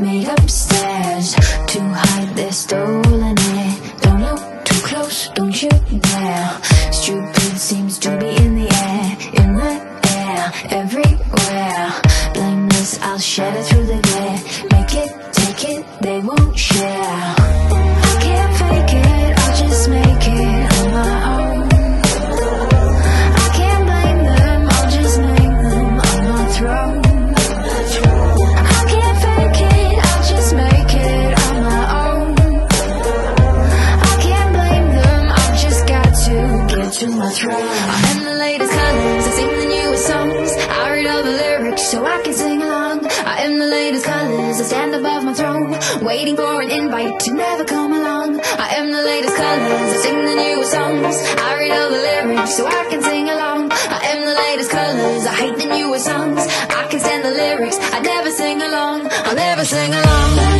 made upstairs to hide their stolen it. Don't look too close, don't you dare. Waiting for an invite to never come along. I am the latest colors, I sing the newest songs. I read all the lyrics so I can sing along. I am the latest colors, I hate the newest songs. I can stand the lyrics, I never sing along. I'll never sing along.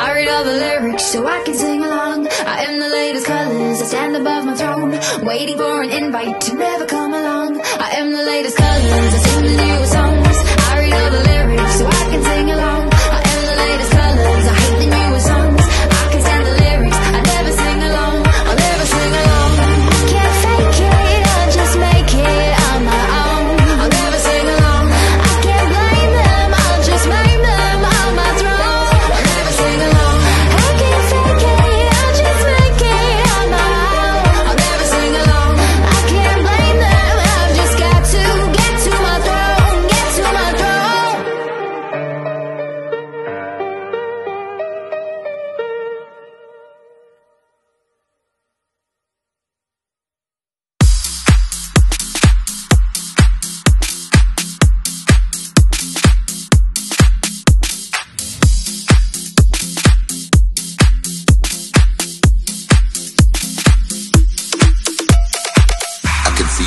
of the lyrics, so I can sing along. I am the latest colors, I stand above my throne, waiting for an invite to never come.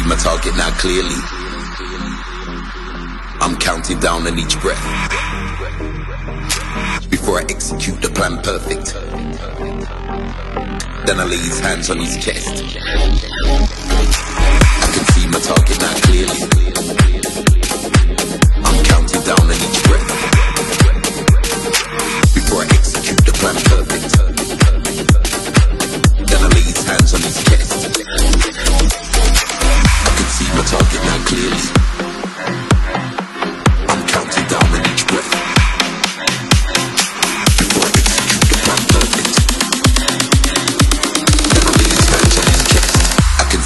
Leave my target now clearly. I'm counting down on each breath. Before I execute the plan perfect. Then I lay his hands on his chest. I can see my target now clearly.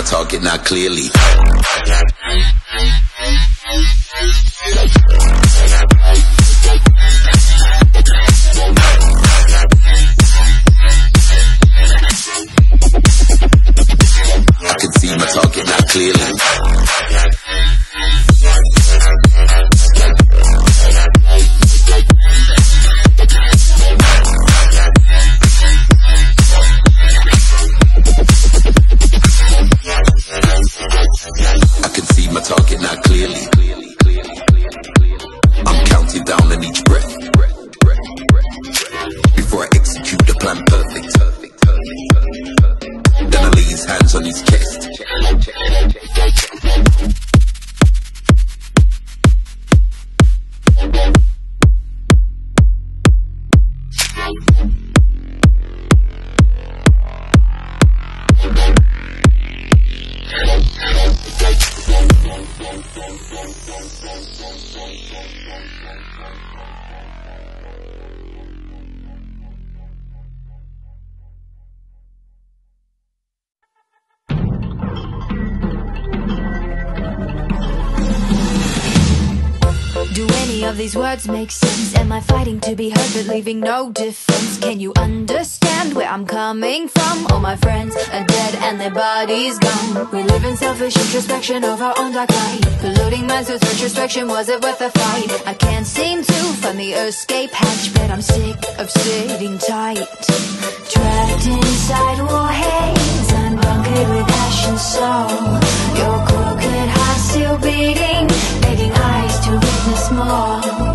see my target now clearly. The perfect. Then I lay his hands on his chest. Of these words make sense? Am I fighting to be heard but leaving no defense? Can you understand where I'm coming from? All my friends are dead and their bodies gone. We live in selfish introspection of our own dark light. Polluting minds with retrospection, was it worth the fight? I can't seem to find the escape hatch, but I'm sick of sitting tight. Trapped inside war haze, I'm bunkered with ash and soul. Your crooked heart still beating, begging eyes small